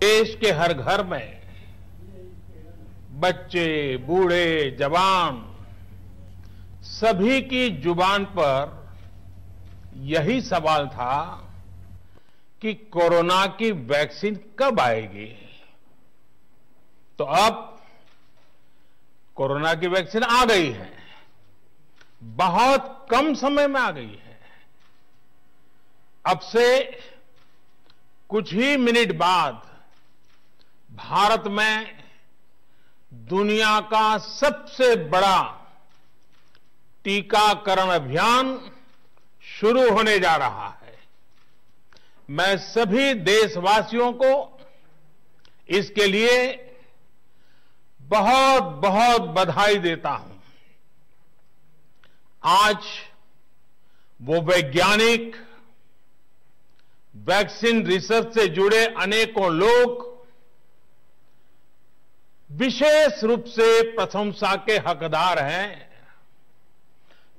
देश के हर घर में बच्चे, बूढ़े, जवान, सभी की ज़ुबान पर यही सवाल था कि कोरोना की वैक्सीन कब आएगी। तो अब कोरोना की वैक्सीन आ गई है। बहुत कम समय में आ गई है। अब से कुछ ही मिनट बाद भारत में दुनिया का सबसे बड़ा टीकाकरण अभियान शुरू होने जा रहा है। मैं सभी देशवासियों को इसके लिए बहुत बहुत बधाई देता हूँ। आज वो वैज्ञानिक, वैक्सीन रिसर्च से जुड़े अनेकों लोग विशेष रूप से प्रशंसा के हकदार हैं,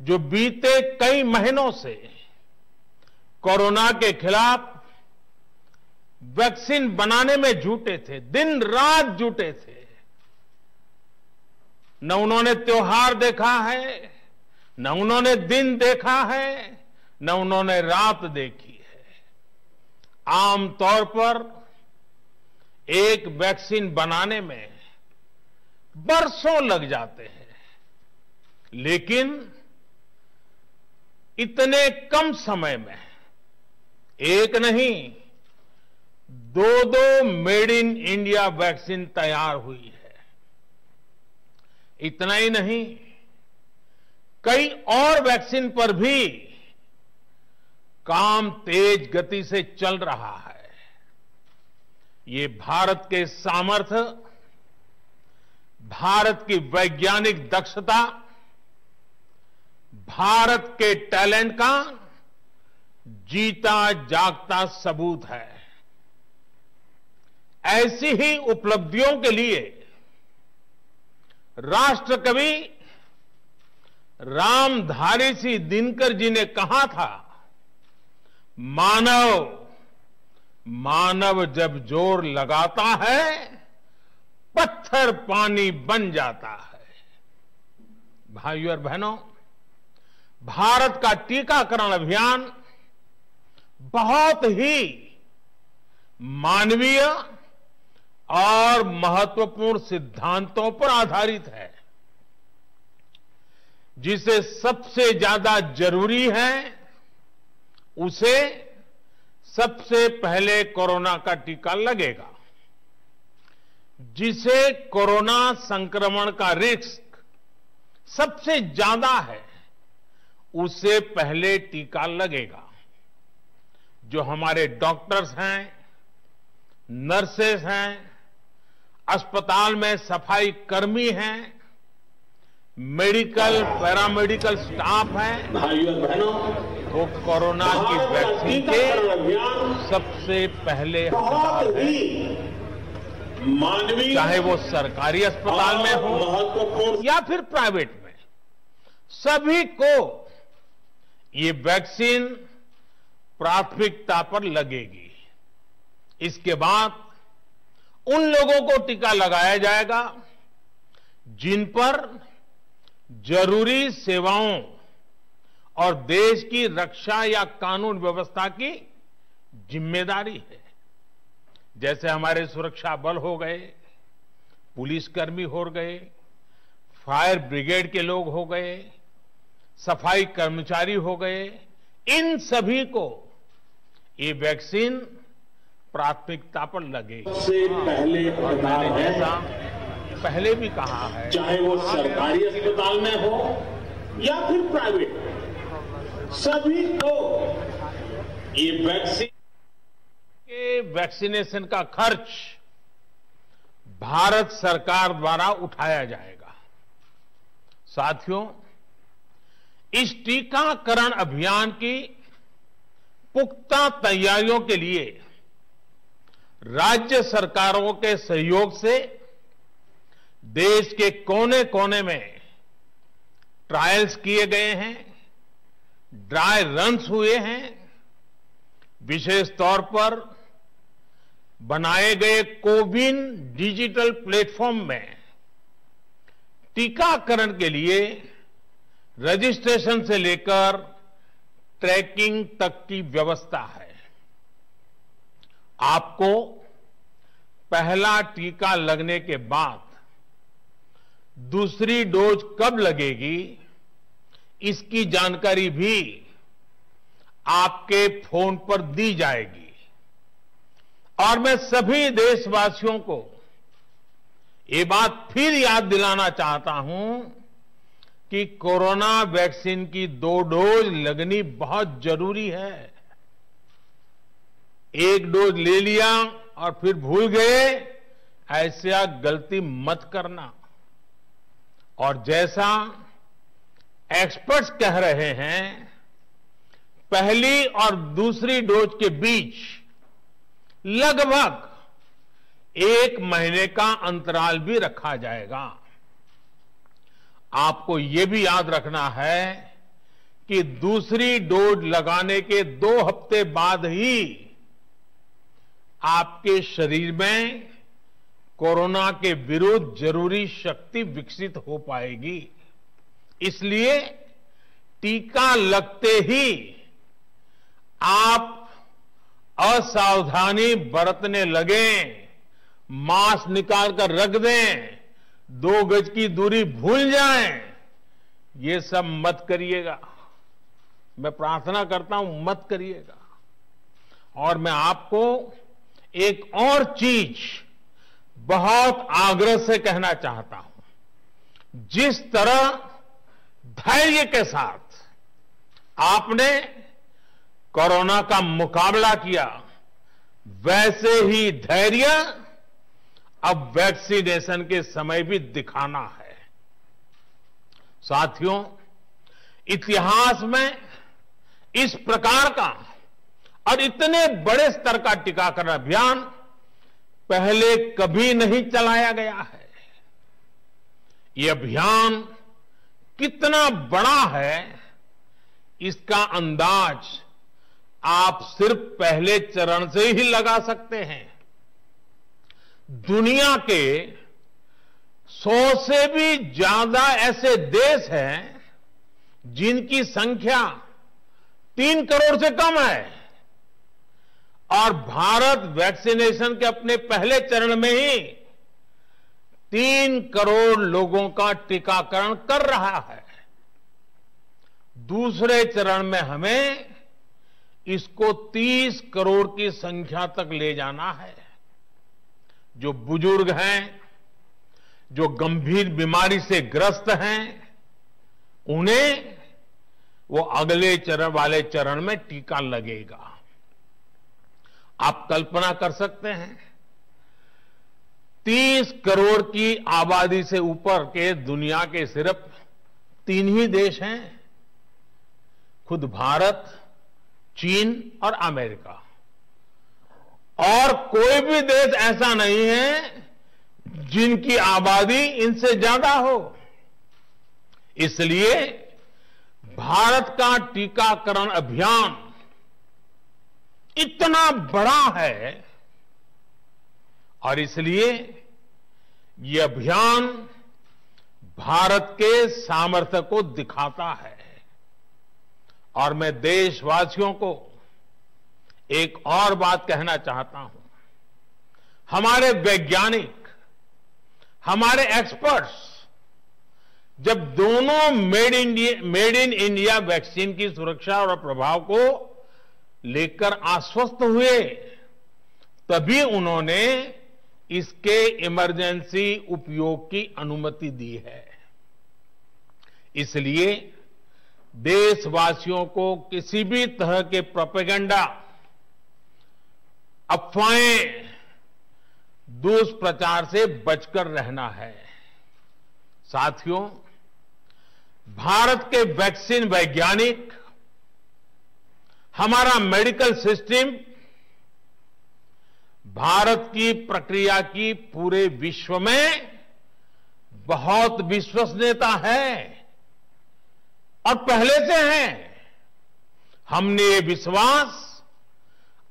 जो बीते कई महीनों से कोरोना के खिलाफ वैक्सीन बनाने में जुटे थे, दिन रात जुटे थे। न उन्होंने त्योहार देखा है, न उन्होंने दिन देखा है, न उन्होंने रात देखी है। आमतौर पर एक वैक्सीन बनाने में बरसों लग जाते हैं। लेकिन इतने कम समय में, एक नहीं दो दो मेड इन इंडिया वैक्सीन तैयार हुई है। इतना ही नहीं, कई और वैक्सीन पर भी काम तेज गति से चल रहा है। ये भारत के सामर्थ्य भारत की वैज्ञानिक दक्षता, भारत के टैलेंट का जीता जागता सबूत है। ऐसी ही उपलब्धियों के लिए राष्ट्रकवि रामधारी सिंह दिनकर जी ने कहा था, मानव मानव जब ज़ोर लगाता है पत्थर पानी बन जाता है। भाइयों और बहनों, भारत का टीकाकरण अभियान बहुत ही मानवीय और महत्वपूर्ण सिद्धांतों पर आधारित है, जिसे सबसे ज़्यादा ज़रूरी है, उसे सबसे पहले कोरोना का टीका लगेगा। जिसे कोरोना संक्रमण का रिस्क सबसे ज़्यादा है, उसे पहले टीका लगेगा। जो हमारे डॉक्टर्स हैं, नर्सेस हैं, अस्पताल में सफ़ाई कर्मी हैं, मेडिकल, पैरामेडिकल स्टाफ हैं भाइयों बहनों वो कोरोना की वैक्सीन के सबसे पहले हकदार ही। मानवीय चाहे वो सरकारी अस्पताल में हो महत्वपूर्ण या फिर प्राइवेट में सभी को ये वैक्सीन प्राथमिकता पर लगेगी। इसके बाद उन लोगों को टीका लगाया जाएगा जिन पर ज़रूरी सेवाओं और देश की रक्षा या कानून व्यवस्था की ज़िम्मेदारी है। जैसे हमारे सुरक्षा बल हो गए पुलिसकर्मी हो गए फायर ब्रिगेड के लोग हो गए सफ़ाई कर्मचारी हो गए इन सभी को ये वैक्सीन प्राथमिकता पर लगेगी से पहले मैंने जैसा पहले भी कहा है। चाहे वो सरकारी अस्पताल में हो या फिर प्राइवेट सभी को ये वैक्सीन के वैक्सीनेशन का खर्च भारत सरकार द्वारा उठाया जाएगा। साथियों, इस टीकाकरण अभियान की पुख्ता तैयारियों के लिए राज्य सरकारों के सहयोग से देश के कोने कोने में ट्रायल्स किए गए हैं ड्राई रन्स हुए हैं। विशेष तौर पर बनाए गए कोविन डिजिटल प्लेटफॉर्म में टीकाकरण के लिए रजिस्ट्रेशन से लेकर ट्रैकिंग तक की व्यवस्था है। आपको पहला टीका लगने के बाद दूसरी डोज कब लगेगी, इसकी जानकारी भी आपके फ़ोन पर दी जाएगी। और मैं सभी देशवासियों को ये बात फिर याद दिलाना चाहता हूँ कि कोरोना वैक्सीन की दो डोज लगनी बहुत ज़रूरी है। एक डोज ले लिया और फिर भूल गए, ऐसा गलती मत करना। और जैसा एक्सपर्ट्स कह रहे हैं, पहली और दूसरी डोज के बीच लगभग एक महीने का अंतराल भी रखा जाएगा। आपको यह भी याद रखना है कि दूसरी डोज लगाने के दो हफ़्ते बाद ही आपके शरीर में कोरोना के विरुद्ध ज़रूरी शक्ति विकसित हो पाएगी। इसलिए टीका लगते ही आप असावधानी बरतने लगे मास्क निकाल कर रख दें, दो गज की दूरी भूल जाएँ। ये सब मत करिएगा। मैं प्रार्थना करता हूँ, मत करिएगा। और मैं आपको एक और चीज़ बहुत आग्रह से कहना चाहता हूँ। जिस तरह धैर्य के साथ आपने कोरोना का मुकाबला किया, वैसे ही धैर्य, अब वैक्सीनेशन के समय भी दिखाना है। साथियों, इतिहास में इस प्रकार का और इतने बड़े स्तर का टीकाकरण अभियान पहले कभी नहीं चलाया गया है। ये अभियान कितना बड़ा है, इसका अंदाज आप सिर्फ़ पहले चरण से ही लगा सकते हैं। दुनिया के सौ से भी ज़्यादा ऐसे देश हैं जिनकी संख्या तीन करोड़ से कम है। और भारत वैक्सीनेशन के अपने पहले चरण में ही तीन करोड़ लोगों का टीकाकरण कर रहा है। दूसरे चरण में हमें इसको 30 करोड़ की संख्या तक ले जाना है। जो बुज़ुर्ग हैं, जो गंभीर बीमारी से ग्रस्त हैं, उन्हें वो अगले चरण वाले चरण में टीका लगेगा। आप कल्पना कर सकते हैं 30 करोड़ की आबादी से ऊपर के दुनिया के सिर्फ़ तीन ही देश हैं, खुद भारत चीन और अमेरिका। और कोई भी देश ऐसा नहीं है जिनकी आबादी इनसे ज़्यादा हो। इसलिए भारत का टीकाकरण अभियान इतना बड़ा है और इसलिए ये अभियान भारत के सामर्थ्य को दिखाता है। और मैं देशवासियों को एक और बात कहना चाहता हूँ। हमारे वैज्ञानिक, हमारे एक्सपर्ट्स जब दोनों made India made in India vaccine की सुरक्षा और प्रभाव को लेकर आश्वस्त हुए, तभी उन्होंने इसके इमरजेंसी उपयोग की अनुमति दी है। इसलिए देशवासियों को किसी भी तरह के प्रोपेगेंडा, अफवाहें, दुष्प्रचार से बचकर रहना है। साथियों, भारत के वैक्सीन वैज्ञानिक, हमारा मेडिकल सिस्टम, भारत की प्रक्रिया की पूरे विश्व में बहुत विश्वसनीयता है। और पहले से है। हमने ये विश्वास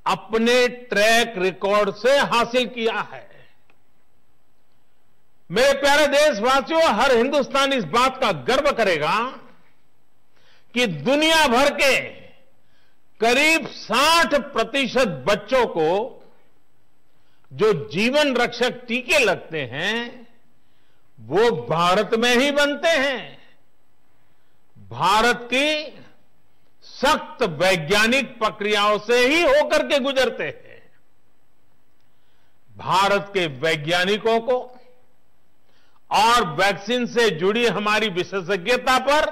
अपने ट्रैक रिकॉर्ड से हासिल किया है। मेरे प्यारे देशवासियों, हर हिंदुस्तानी इस बात का गर्व करेगा कि दुनिया भर के करीब 60 प्रतिशत बच्चों को जो जीवन रक्षक टीके लगते हैं, वो भारत में ही बनते हैं। भारत की सख्त वैज्ञानिक प्रक्रियाओं से ही होकर के गुजरते हैं। भारत के वैज्ञानिकों को और वैक्सीन से जुड़ी हमारी विशेषज्ञता पर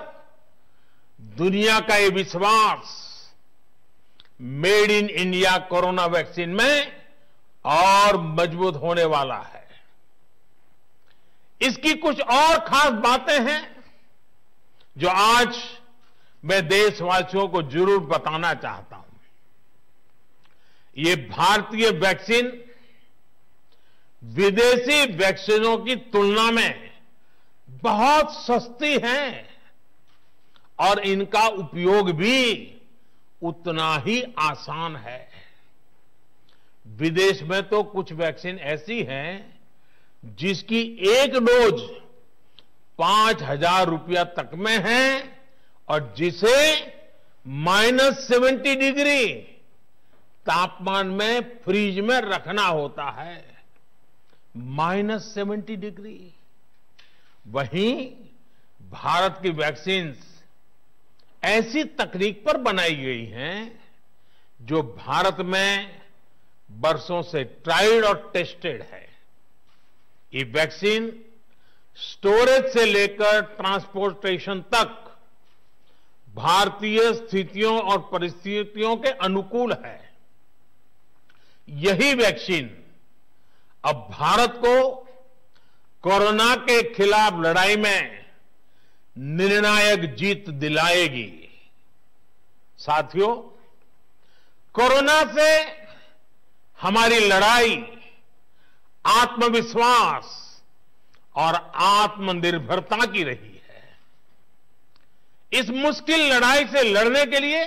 दुनिया का ये विश्वास, made in India corona vaccine में और मज़बूत होने वाला है। इसकी कुछ और खास बातें हैं। जो आज मैं देशवासियों को ज़रूर बताना चाहता हूँ, ये भारतीय वैक्सीन विदेशी वैक्सीनों की तुलना में बहुत सस्ती है और इनका उपयोग भी उतना ही आसान है। विदेश में तो कुछ वैक्सीन ऐसी हैं जिसकी एक डोज पाँच हज़ार रुपया तक में है और जिसे माइनस सेवेंटी डिग्री तापमान में फ्रीज में रखना होता है। Minus seventy degree. वहीं भारत की वैक्सीन ऐसी तकनीक पर बनाई गई हैं जो भारत में वर्षों से ट्राइड और टेस्टेड है। ये वैक्सीन स्टोरेज से लेकर ट्रांसपोर्टेशन तक भारतीय स्थितियों और परिस्थितियों के अनुकूल है। यही वैक्सीन अब भारत को कोरोना के खिलाफ लड़ाई में निर्णायक जीत दिलाएगी। साथियों, कोरोना से हमारी लड़ाई, आत्मविश्वास और आत्मनिर्भरता की रही है। इस मुश्किल लड़ाई से लड़ने के लिए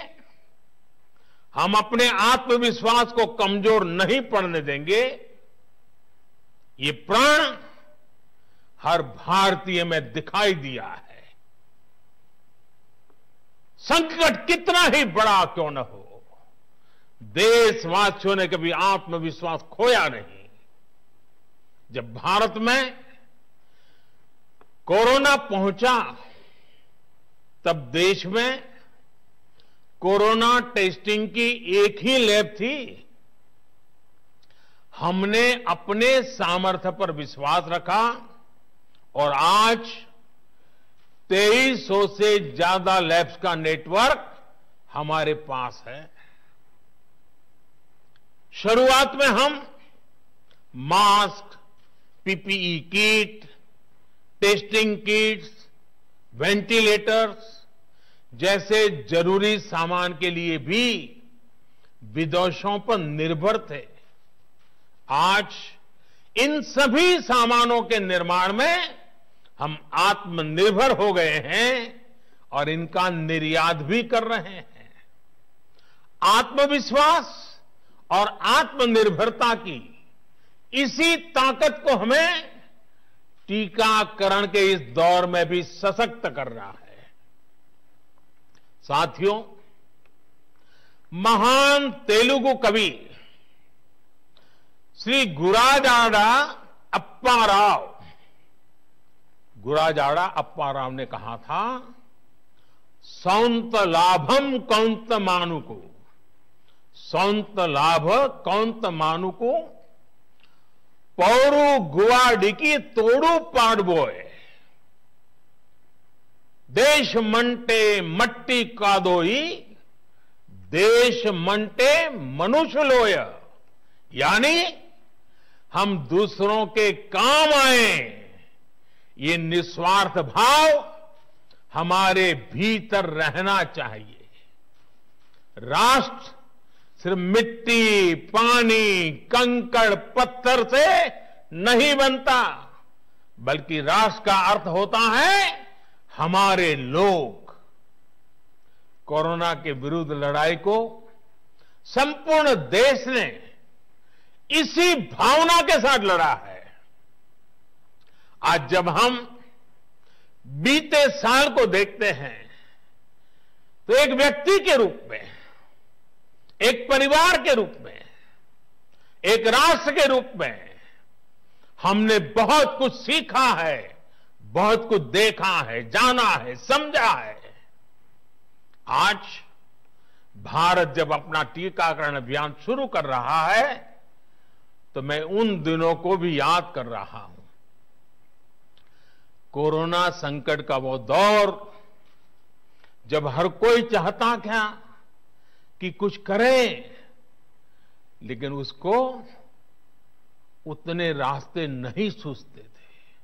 हम अपने आत्मविश्वास को कमज़ोर नहीं पड़ने देंगे। ये प्रण हर भारतीय में दिखाई दिया है। संकट कितना ही बड़ा क्यों न हो, देशवासियों ने कभी आत्मविश्वास खोया नहीं। जब भारत में कोरोना पहुँचा, तब देश में कोरोना टेस्टिंग की एक ही लैब थी। हमने अपने सामर्थ्य पर विश्वास रखा और आज 2300 से ज़्यादा लैब्स का नेटवर्क हमारे पास है। शुरुआत में हम mask, PPE kit testing kits, ventilators, जैसे ज़रूरी सामान के लिए भी विदेशों पर निर्भर थे। आज इन सभी सामानों के निर्माण में हम आत्मनिर्भर हो गए हैं और इनका निर्यात भी कर रहे हैं। आत्मविश्वास और आत्मनिर्भरता की इसी ताकत को हमें टीकाकरण के इस दौर में भी सशक्त कर रहा है। साथियों, महान तेलुगु कवि श्री गुराजाड़ा अप्पा राव गुराजाड़ा अप्पा राव ने कहा था, सौंत लाभम कौंत मानु को सौंत लाभ कौंत मानुको પૌરુ ગુવાડીકી तोड़ू पाड़बोय देश मंटे मट्टी का दोई देश मंटे मनुष्य लोय। यानी हम दूसरों के काम आए। ये निस्वार्थ भाव हमारे भीतर रहना चाहिए। राष्ट्र सिर्फ़ मिट्टी, पानी, कंकड़, पत्थर से नहीं बनता, बल्कि राष्ट्र का अर्थ होता है हमारे लोग। कोरोना के विरुद्ध लड़ाई को संपूर्ण देश ने इसी भावना के साथ लड़ा है। आज जब हम बीते साल को देखते हैं तो एक व्यक्ति के रूप में एक परिवार के रूप में, एक राष्ट्र के रूप में हमने बहुत कुछ सीखा है, बहुत कुछ देखा है, जाना है, समझा है। आज भारत जब अपना टीकाकरण अभियान शुरू कर रहा है तो मैं उन दिनों को भी याद कर रहा हूँ। कोरोना संकट का वो दौर, जब हर कोई चाहता क्या कि कुछ करें। लेकिन उसको उतने रास्ते नहीं सूझते थे।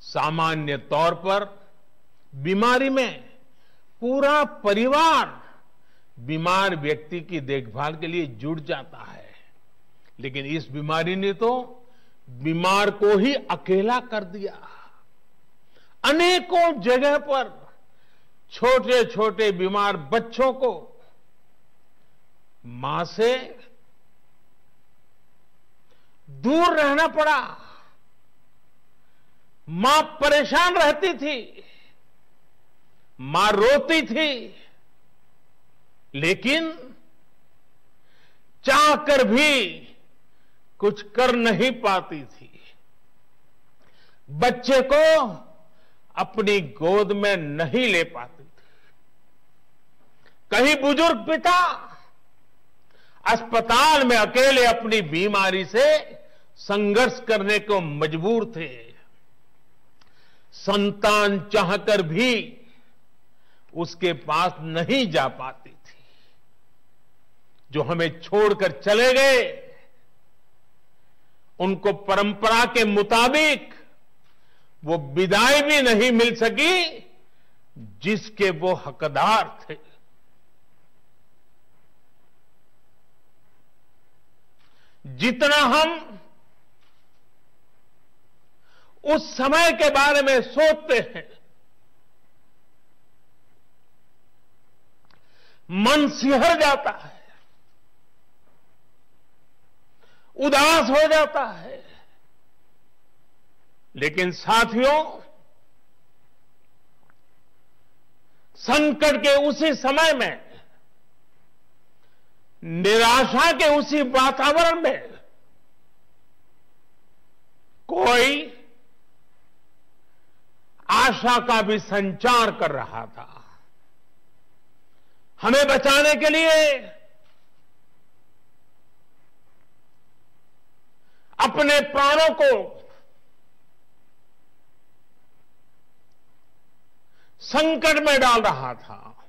सामान्य तौर पर बीमारी में पूरा परिवार बीमार व्यक्ति की देखभाल के लिए जुट जाता है। लेकिन इस बीमारी ने तो बीमार को ही अकेला कर दिया। अनेकों जगह पर छोटे छोटे बीमार बच्चों को माँ से दूर रहना पड़ा। माँ परेशान रहती थी। माँ रोती थी। लेकिन चाहकर भी कुछ कर नहीं पाती थी। बच्चे को अपनी गोद में नहीं ले पाती थी। कहीं बुज़ुर्ग पिता अस्पताल में अकेले अपनी बीमारी से संघर्ष करने को मजबूर थे। संतान चाहकर भी उसके पास नहीं जा पाती थी। जो हमें छोड़कर चले गए, उनको परंपरा के मुताबिक वो विदाई भी नहीं मिल सकी, जिसके वो हकदार थे। जितना हम उस समय के बारे में सोचते हैं, मन सिहर जाता है, उदास हो जाता है। लेकिन साथियों, संकट के उसी समय में निराशा के उसी वातावरण में कोई आशा का भी संचार कर रहा था। हमें बचाने के लिए अपने प्राणों को संकट में डाल रहा था।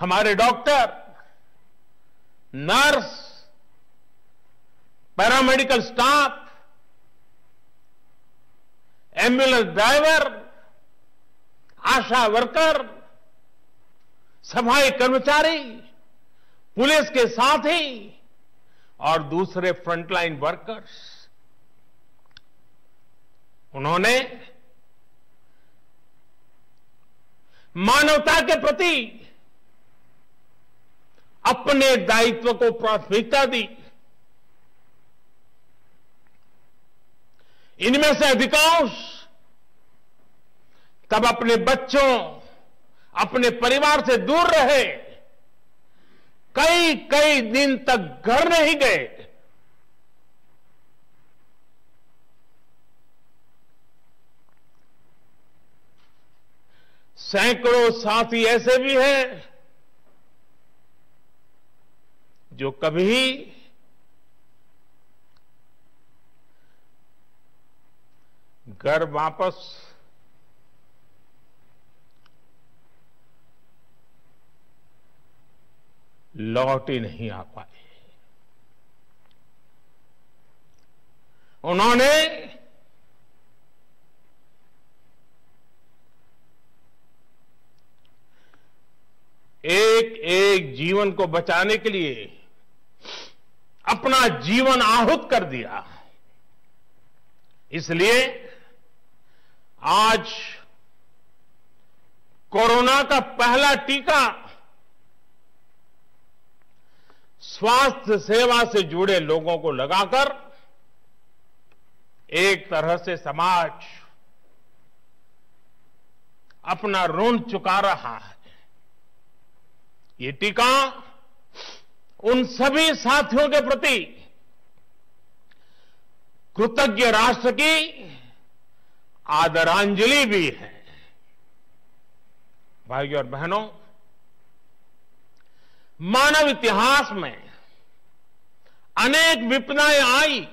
हमारे doctor, nurse, paramedical staff, ambulance driver, ASHA worker, सफ़ाई कर्मचारी, पुलिस के साथ ही और दूसरे फ्रंटलाइन वर्कर्स उन्होंने मानवता के प्रति अपने दायित्व को प्राथमिकता दी। इनमें से अधिकांश तब अपने बच्चों, अपने परिवार से दूर रहे। कई कई दिन तक घर नहीं गए। सैकड़ों साथी ऐसे भी हैं जो कभी घर वापस लौट ही नहीं आ पाए। उन्होंने एक एक जीवन को बचाने के लिए अपना जीवन आहुत कर दिया। इसलिए आज कोरोना का पहला टीका स्वास्थ्य सेवा से जुड़े लोगों को लगाकर एक तरह से समाज अपना ऋण चुका रहा है। ये टीका उन सभी साथियों के प्रति कृतज्ञ राष्ट्र की आदरांजलि भी है। भाइयों और बहनों, मानव इतिहास में अनेक विपदाएँ आई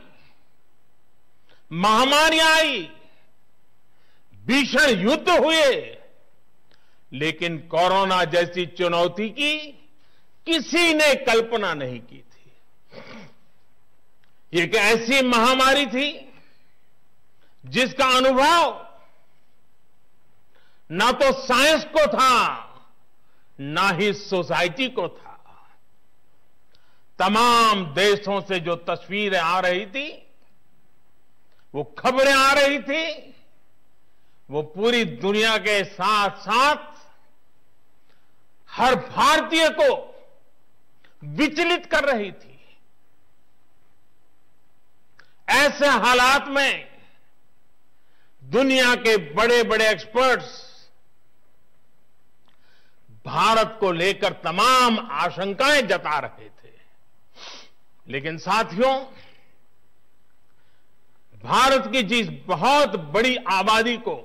महामारियाँ आई, भीषण युद्ध हुए, लेकिन कोरोना जैसी चुनौती की किसी ने कल्पना नहीं की थी। एक ऐसी महामारी थी, जिसका अनुभव ना तो साइंस को था, ना ही सोसाइटी को था। तमाम देशों से जो तस्वीरें आ रही थी, वो खबरें आ रही थी, वो पूरी दुनिया के साथ साथ हर भारतीय को विचलित कर रही थी। ऐसे हालात में दुनिया के बड़े बड़े एक्सपर्ट्स भारत को लेकर तमाम आशंकाएँ जता रहे थे। लेकिन साथियों, भारत की जिस बहुत बड़ी आबादी को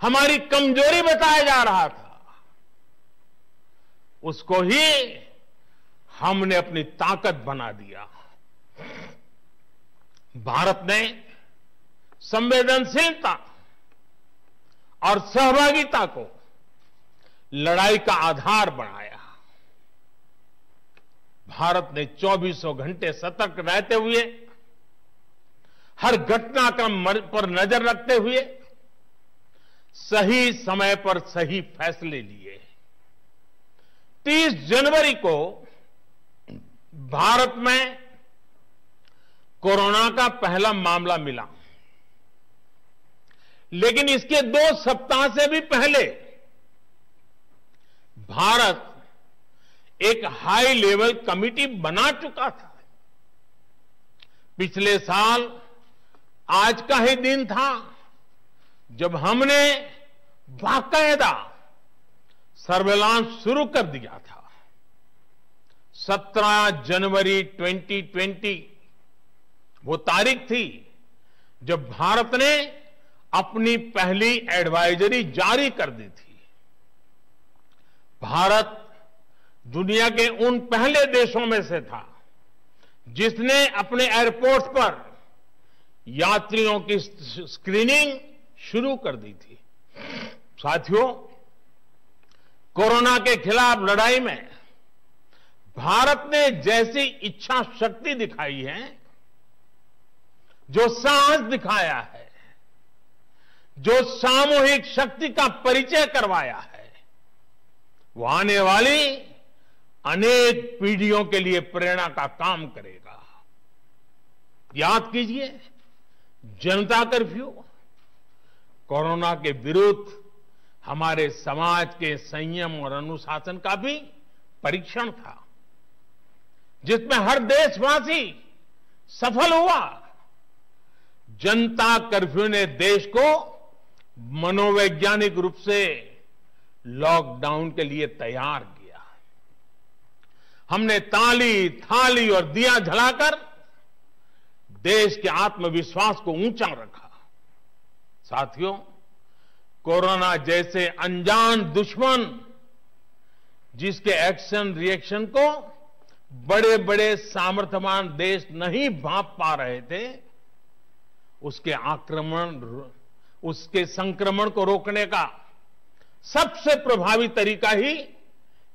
हमारी कमज़ोरी बताया जा रहा था उसको ही हमने अपनी ताकत बना दिया। भारत ने संवेदनशीलता और सहभागिता को लड़ाई का आधार बनाया। भारत ने चौबीसों घंटे सतर्क रहते हुए, हर घटनाक्रम पर नज़र रखते हुए, सही समय पर सही फैसले लिए। 30 जनवरी को भारत में कोरोना का पहला मामला मिला। लेकिन इसके दो सप्ताह से भी पहले भारत एक हाई लेवल कमिटी बना चुका था। पिछले साल आज का ही दिन था जब हमने बाकायदा सर्वेलांस शुरू कर दिया था। 17 जनवरी 2020 वो तारीख थी जब भारत ने अपनी पहली एडवाइजरी जारी कर दी थी। भारत दुनिया के उन पहले देशों में से था जिसने अपने एयरपोर्ट पर यात्रियों की स्क्रीनिंग शुरू कर दी थी। साथियों कोरोना के खिलाफ लड़ाई में भारत ने जैसी इच्छा शक्ति दिखाई है, जो साहस दिखाया है, जो सामूहिक शक्ति का परिचय करवाया है, वो आने वाली अनेक पीढ़ियों के लिए प्रेरणा का काम करेगा। याद कीजिए, जनता कर्फ्यू, कोरोना के विरुद्ध हमारे समाज के संयम और अनुशासन का भी परीक्षण था, जिसमें हर देशवासी सफल हुआ। जनता कर्फ्यू ने देश को मनोवैज्ञानिक रूप से लॉकडाउन के लिए तैयार किया। हमने ताली, थाली और दिया जलाकर देश के आत्मविश्वास को ऊँचा रखा। साथियों कोरोना जैसे अनजान दुश्मन जिसके एक्शन रिएक्शन को बड़े बड़े सामर्थ्यवान देश नहीं भाप पा रहे थे, उसके आक्रमण, उसके संक्रमण को रोकने का सबसे प्रभावी तरीका ही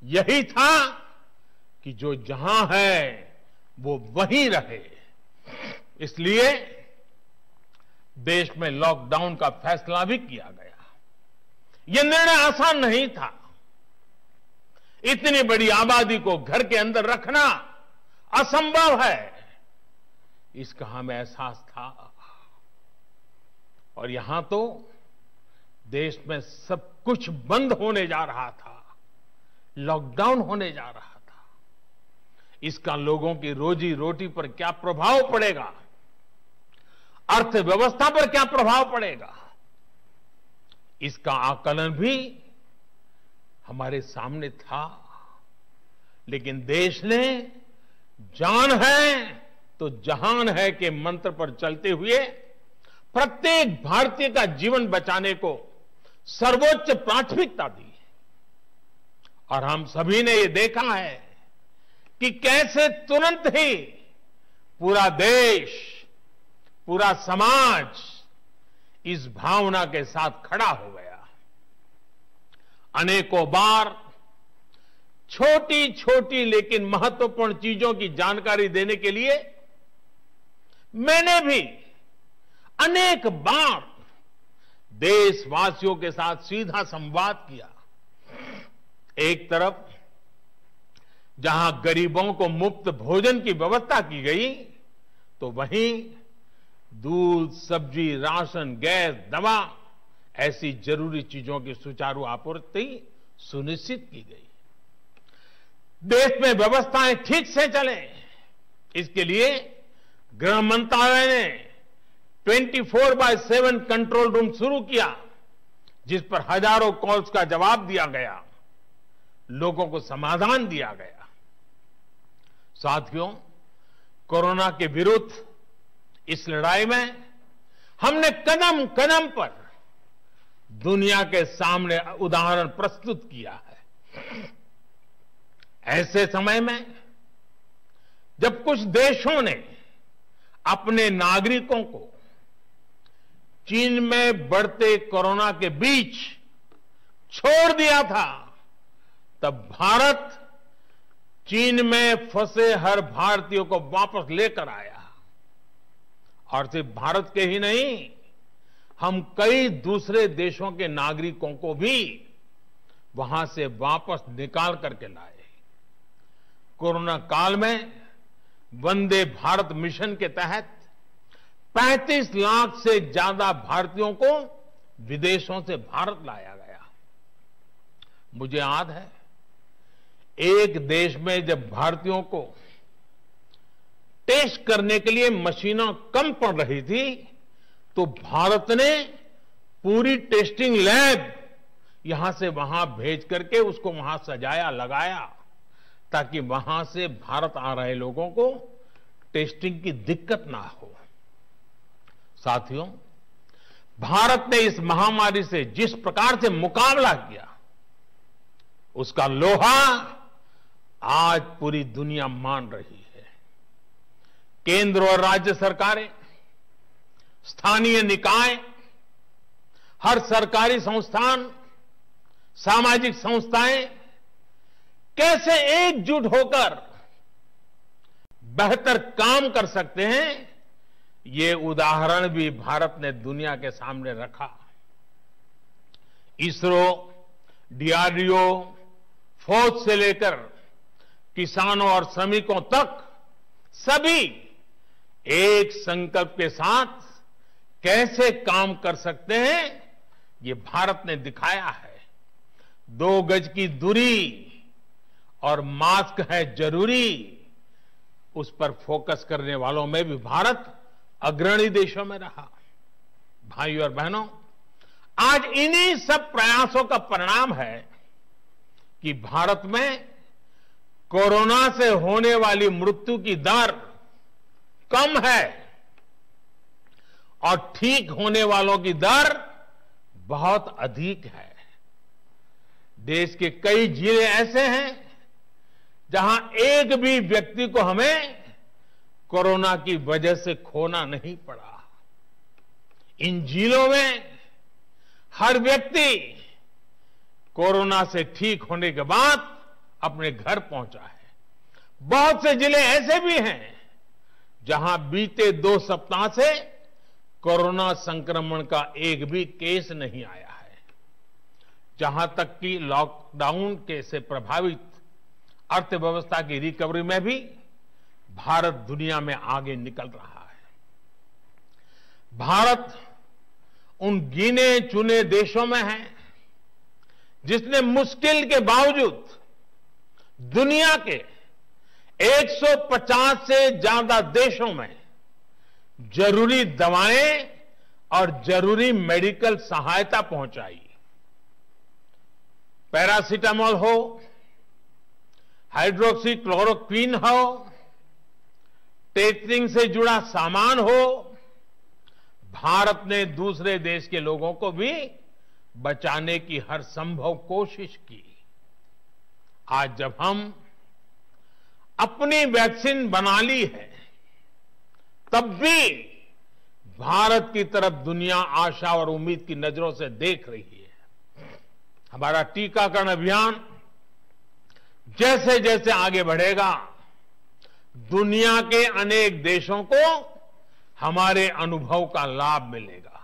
यही था कि जो जहाँ है, वो वहीं रहे। इसलिए देश में लॉकडाउन का फैसला भी किया गया। यह निर्णय आसान नहीं था। इतनी बड़ी आबादी को घर के अंदर रखना असंभव है। इसका हमें एहसास था? और यहाँ तो देश में सब कुछ बंद होने जा रहा था। लॉकडाउन होने जा रहा था। इसका लोगों की रोजी रोटी पर क्या प्रभाव पड़ेगा? अर्थव्यवस्था पर क्या प्रभाव पड़ेगा? इसका आकलन भी हमारे सामने था। लेकिन देश ने जान है तो जहान है के मंत्र पर चलते हुए प्रत्येक भारतीय का जीवन बचाने को सर्वोच्च प्राथमिकता दी और हम सभी ने ये देखा है कि कैसे तुरंत ही पूरा देश, पूरा समाज इस भावना के साथ खड़ा हो अनेकों बार छोटी छोटी लेकिन महत्वपूर्ण चीज़ों की जानकारी देने के लिए मैंने भी अनेक बार देशवासियों के साथ सीधा संवाद किया। एक तरफ़ जहाँ गरीबों को मुफ़्त भोजन की व्यवस्था की गई तो वहीं दूध, सब्ज़ी, राशन, गैस, दवा ऐसी ज़रूरी चीज़ों की सुचारू आपूर्ति सुनिश्चित की गई। देश में व्यवस्थाएँ ठीक से चले। इसके लिए गृह मंत्रालय ने 24 four by seven control room शुरू किया, जिस पर हज़ारों कॉल्स का जवाब दिया गया, लोगों को समाधान दिया गया। साथियों, कोरोना के विरुद्ध इस लड़ाई में हमने कदम कदम पर दुनिया के सामने उदाहरण प्रस्तुत किया है। ऐसे समय में जब कुछ देशों ने अपने नागरिकों को चीन में बढ़ते कोरोना के बीच छोड़ दिया था, तब भारत चीन में फंसे हर भारतीयों को वापस लेकर आया। और सिर्फ़ भारत के ही नहीं हम कई दूसरे देशों के नागरिकों को भी वहाँ से वापस निकाल करके लाए कोरोना काल में वंदे भारत मिशन के तहत 35 लाख से ज़्यादा भारतीयों को विदेशों से भारत लाया गया। मुझे याद है, एक देश में जब भारतीयों को टेस्ट करने के लिए मशीनें कम पड़ रही थी तो भारत ने पूरी टेस्टिंग लैब यहाँ से वहाँ भेज करके उसको वहाँ सजाया, लगाया, ताकि वहाँ से भारत आ रहे लोगों को टेस्टिंग की दिक्कत ना हो। साथियों, भारत ने इस महामारी से जिस प्रकार से मुकाबला किया, उसका लोहा आज पूरी दुनिया मान रही है। केंद्र और राज्य सरकारें स्थानीय निकाय, हर सरकारी संस्थान, सामाजिक संस्थाएँ कैसे एकजुट होकर बेहतर काम कर सकते हैं, ये उदाहरण भी भारत ने दुनिया के सामने रखा। इसरो, डीआरडीओ, फौज से लेकर किसानों और श्रमिकों तक सभी एक संकल्प के साथ कैसे काम कर सकते हैं, ये भारत ने दिखाया है। दो गज की दूरी और मास्क है ज़रूरी, उस पर फोकस करने वालों में भी भारत अग्रणी देशों में रहा। भाइयों और बहनों, आज इन्हीं सब प्रयासों का परिणाम है कि भारत में कोरोना से होने वाली मृत्यु की दर कम है। और ठीक होने वालों की दर बहुत अधिक है। देश के कई ज़िले ऐसे हैं जहाँ एक भी व्यक्ति को हमें कोरोना की वजह से खोना नहीं पड़ा। इन जिलों में हर व्यक्ति कोरोना से ठीक होने के बाद अपने घर पहुँचा है। बहुत से ज़िले ऐसे भी हैं जहाँ बीते दो सप्ताह से कोरोना संक्रमण का एक भी केस नहीं आया है। जहाँ तक कि लॉकडाउन के से प्रभावित अर्थव्यवस्था की रिकवरी में भी भारत दुनिया में आगे निकल रहा है। भारत उन गिने चुने देशों में है जिसने मुश्किल के बावजूद दुनिया के 150 से ज़्यादा देशों में ज़रूरी दवाएँ और ज़रूरी मेडिकल सहायता पहुंचाई। पैरासीटामोल हो हाइड्रोक्सी क्लोरोक्वीन हो टेस्टिंग से जुड़ा सामान हो, भारत ने दूसरे देश के लोगों को भी बचाने की हर संभव कोशिश की। आज जब हम अपनी वैक्सीन बना ली है तब भी भारत की तरफ़ दुनिया आशा और उम्मीद की नज़रों से देख रही है। हमारा टीकाकरण अभियान जैसे जैसे आगे बढ़ेगा, दुनिया के अनेक देशों को हमारे अनुभव का लाभ मिलेगा।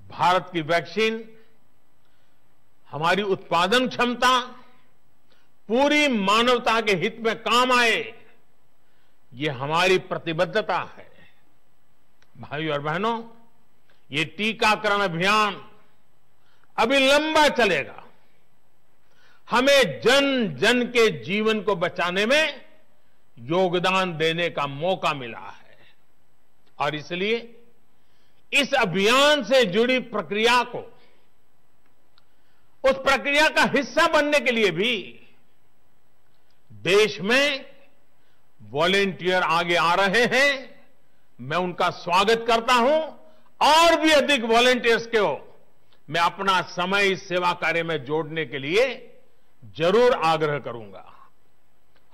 भारत की वैक्सीन, हमारी उत्पादन क्षमता, पूरी मानवता के हित में काम आए ये हमारी प्रतिबद्धता है। भाइयों और बहनों, ये टीकाकरण अभियान अभी लंबा चलेगा। हमें जन जन के जीवन को बचाने में योगदान देने का मौका मिला है। और इसलिए इस अभियान से जुड़ी प्रक्रिया को, उस प्रक्रिया का हिस्सा बनने के लिए भी देश में वॉलेंटियर आगे आ रहे हैं। मैं उनका स्वागत करता हूँ। और भी अधिक वॉलेंटियर्स को मैं अपना समय इस सेवा कार्य में जोड़ने के लिए ज़रूर आग्रह करूँगा।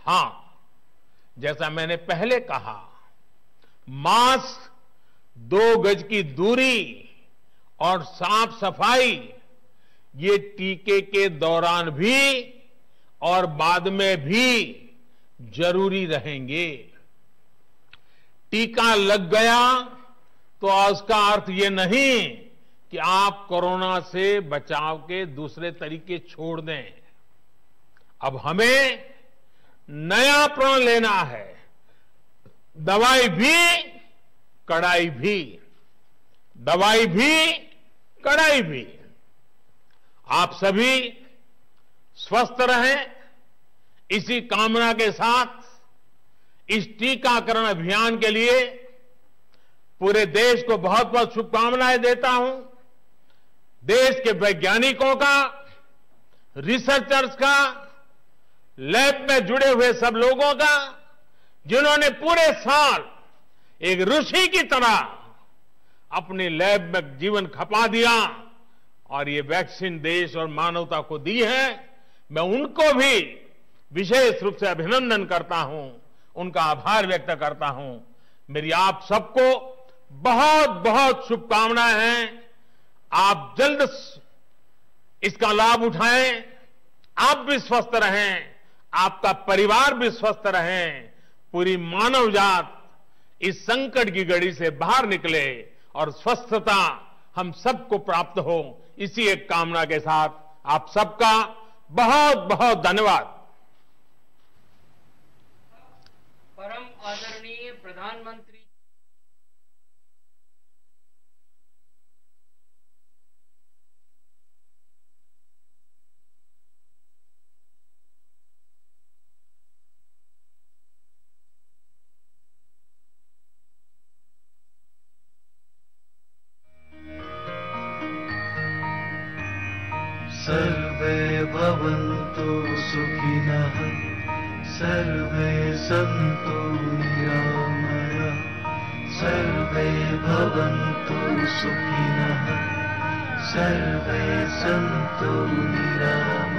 हाँ, जैसा मैंने पहले कहा, मास्क, दो गज की दूरी और साफ़ सफ़ाई, ये टीके के दौरान भी और बाद में भी ज़रूरी रहेंगे। टीका लग गया तो उसका अर्थ ये नहीं कि आप कोरोना से बचाव के दूसरे तरीके छोड़ दें। अब हमें नया प्रण लेना है। दवाई भी, कड़ाई भी। दवाई भी, कड़ाई भी। आप सभी स्वस्थ रहें इसी कामना के साथ, इस टीकाकरण अभियान के लिए पूरे देश को बहुत बहुत शुभकामनाएँ देता हूँ। देश के वैज्ञानिकों का, रिसर्चर्स का, लैब में जुड़े हुए सब लोगों का, जिन्होंने पूरे साल एक ऋषि की तरह अपनी लैब में जीवन खपा दिया और ये वैक्सीन देश और मानवता को दी है, मैं उनको भी विशेष रूप से अभिनंदन करता हूँ, उनका आभार व्यक्त करता हूँ। मेरी आप सबको बहुत बहुत शुभकामनाएँ हैं। आप जल्द इसका लाभ उठाएँ। आप भी स्वस्थ रहें। आपका परिवार भी स्वस्थ रहे। पूरी मानव जात इस संकट की घड़ी से बाहर निकले और स्वस्थता हम सबको प्राप्त हो। इसी एक कामना के साथ आप सबका बहुत बहुत धन्यवाद। परम आदरणीय प्रधानमंत्री सर्वे भवन्तु सुखिनः सर्वे सन्तु। भवन्तु सुखिनः सर्वे सन्तु निरामया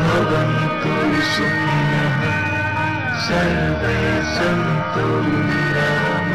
भवन्तु सुखिनः सर्वे सन्तु निरामया